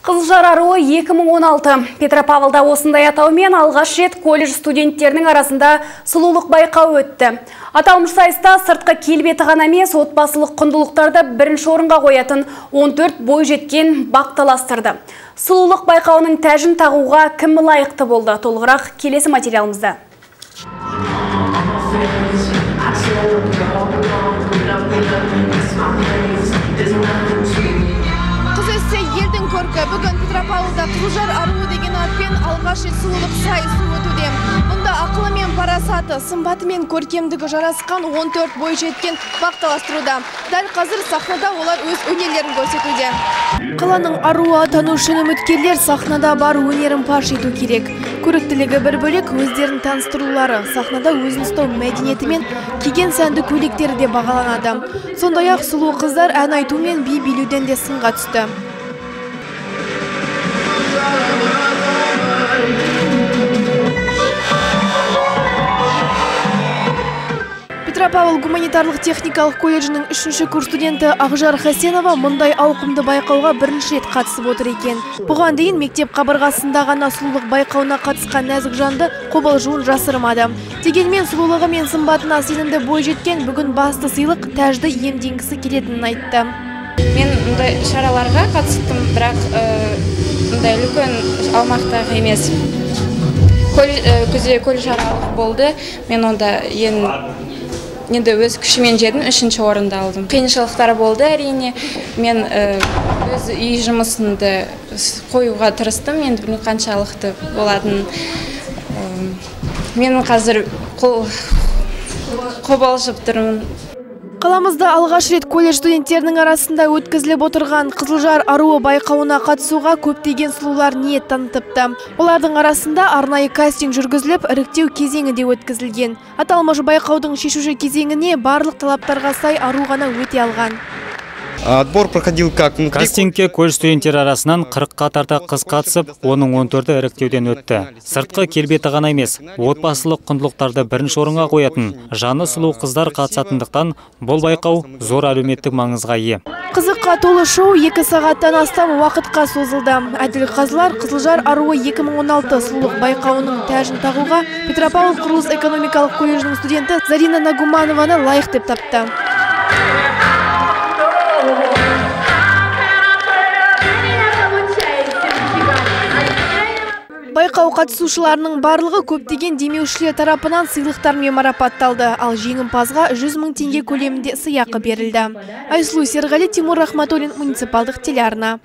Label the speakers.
Speaker 1: Қызылжар аруы 2016. Петропавлда осындай атаумен алғаш рет колледж студенттерінің арасында сұлулық байқау өтті. Аталмыш сайыста сыртқы келбеті ғана емес, отбасылық құндылықтарды бірінші орынға қоятын 14 бой жеткен бақталастырды. Сұлулық байқауының тәжін тағуға кім лайықты болды? Толығырақ келесі материалымызда.
Speaker 2: Бүгін Петропавлда Қызылжар аруы деген атпен алғаш рет сұлулық сайысы өтуде. Мұнда ақылы мен парасаты, сымбаты мен көркемдігі жарасқан 14 бой жеткен бақталастыруда. Дәл қазір сахнада олар өз өнерлерін көрсетуде. Қаланың аруы атану үшін үміткерлер сахнада бар өнерін паш ету керек. Көріктілігі бір бөлек өздерін таныстырулары, сахнада өзін ұстау мәдениеті мен киген сәнді көйлектері де бағаланады. Сондай-ақ сұлу қыздар ән айту мен би билеуден де сынға түсті. Петропавл гуманитарлық техникалық колледжінің үшінші курс студенті Ақжар Хасенова мұндай ауқымды байқауға бірінші рет қатысып отыр екен. Бұған дейін мектеп қабырғасында ғана сұлулық байқауына қатысқан нәзік жанды қобалжуын жасырмады. Дегенмен сұлулығы мен сымбатына сенімді бой жеткен бүгін басты сыйлық тәжді иемденгісі келетінін айтты.
Speaker 3: мен мұндай шараларға қатыстым бірақ ә, мұндай үлкен аумақтағы емес Колледж- ә, күзде колледжаралық болды мен онда ең енді өз күшімен жедім үшінші орынды алдым. Қиыншылықтар болды әрине. Мен өз үй жұмысымды қоюға тырыстым. Енді білмеймін қаншалықты болатынын мен қазір қол қобалжып тұрмын.
Speaker 2: Қаламызда алғаш рет колледж студенттерінің арасында өткізіліп отырған Қызылжар аруы байқауына қатысуға көптеген сұлулар ниет танытыпты. Олардың арасында арнайы кастинг жүргізіліп, іріктеу кезеңі де өткізілген. Аталмыш байқаудың шешуші кезеңіне барлық талаптарға сай ару ғана өте алған.
Speaker 4: Отбор проходил как внутри
Speaker 5: Кастингке колледж студенттері арасынан 40-қа тарта қыз қатысып, оның 14-і іріктеуден өтті. Сыртқы келбеті ғана емес, отбасылық құндылықтарды бірінші орынға қоятын жаны сұлу қыздар қатысатындықтан бұл байқау зор әлеуметтік маңызға ие.
Speaker 2: Қызыққа толы шоу екі сағаттан астам уақытқа созылды. Әділ қазылар Қызылжар аруы 2016 сұлулық байқауының тәжін тағуға Петропавл құрылыс экономикалық колледжінің студенті Зарина Нагуманованы лайық деп тапты. Байқау қатысушыларының барлығы көптеген демеушілер тарапынан сыйлықтармен марапатталды, ал жеңімпазға 100 мың теңге көлемінде сыйақы берілді. Айсұлу Серғали, Тимур Рахматуллин, муниципалдық телеарна.